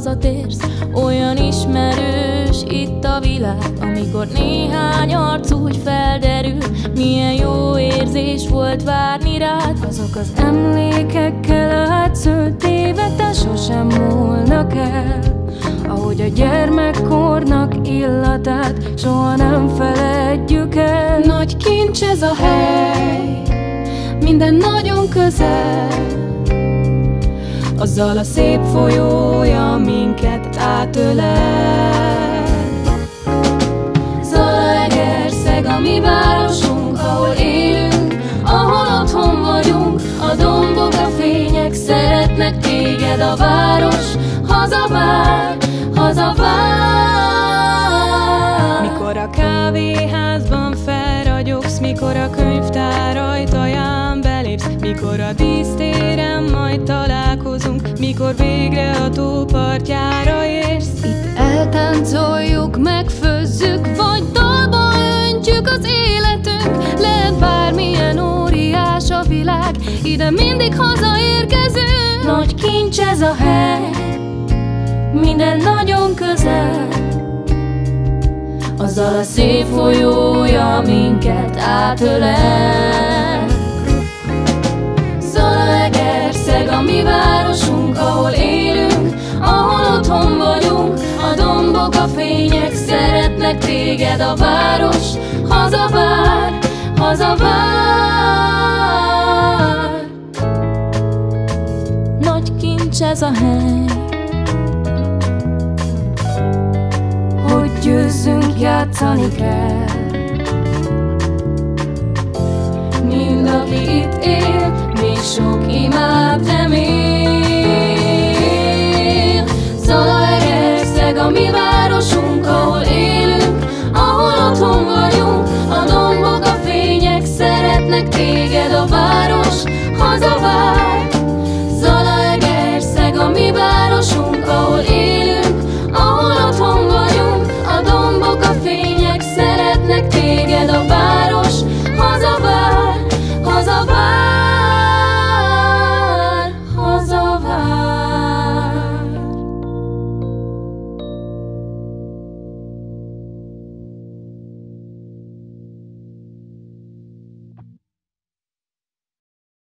hazatérsz Olyan ismerős itt a világ Amikor néhány arc úgy felderül Milyen jó érzés volt várni rád. Azok az emlékekkel átszőtt évek De sosem múlnak el. Ahogy a gyermekkornak illatát Soha nem feledjük el. Nagy kincs ez a hely Minden nagyon közel azzal a szép folyója minket átölel. Zalaegerszeg a mi városunk, ahol élünk, ahol otthon vagyunk. A dombok, a fények szeretnek téged a város Hazavár, hazavár. Mikor a kávéházban felragyogsz, mikor a könyvtár ajtaján belépsz Mikor a dísztéren majd találkozunk Mikor végre a tópartjára érsz. Itt eltáncoljuk, megfőzzük Vagy dalba öntjük az életünk. Lehet bármilyen óriás a világ Ide mindig hazaérkezünk. Nagy kincs ez a hely Minden nagyon közel. Azzal a szép folyója minket átölel dombok, a fények szeretnek téged a város Hazavár, hazavár Nagy kincs ez a hely. Hogy győzzünk, játszani kell. Mind aki itt él, még sok imád lakásunk, ahol élünk, ahol otthon vagyunk. A dombok, a fények szeretnek téged a város, hazavár